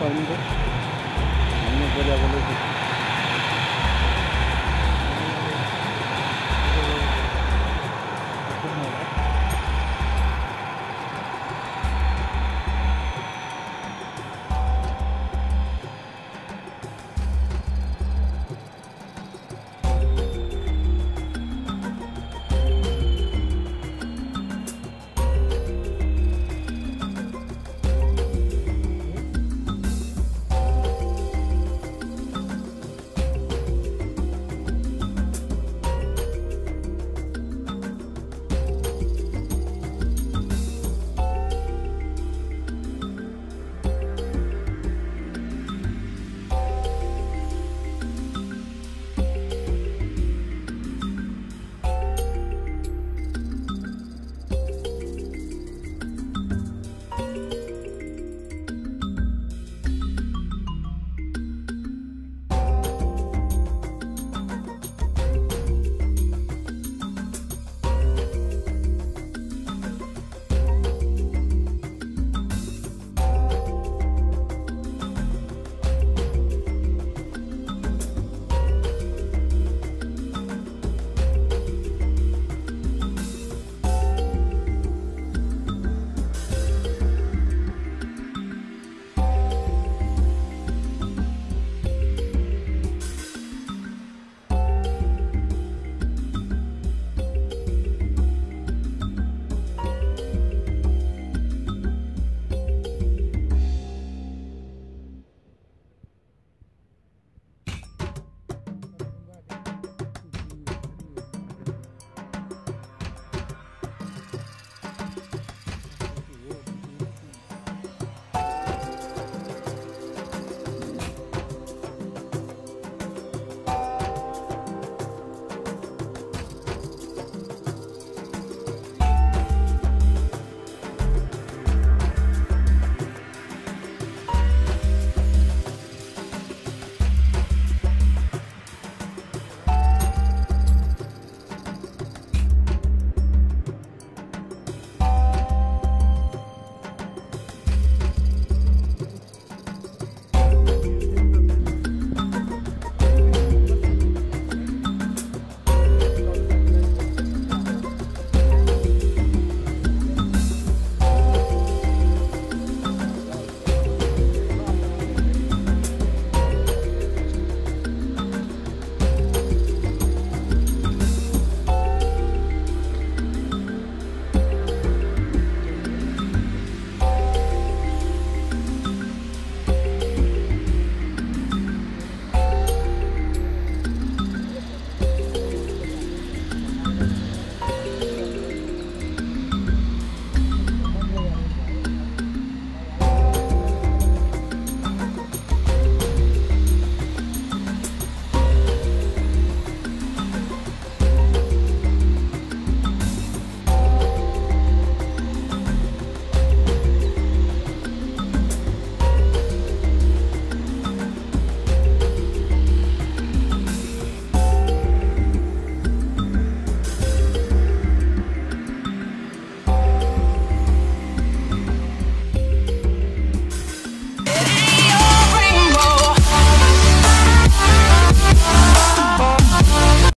दुसरं सांगून अन्य बोला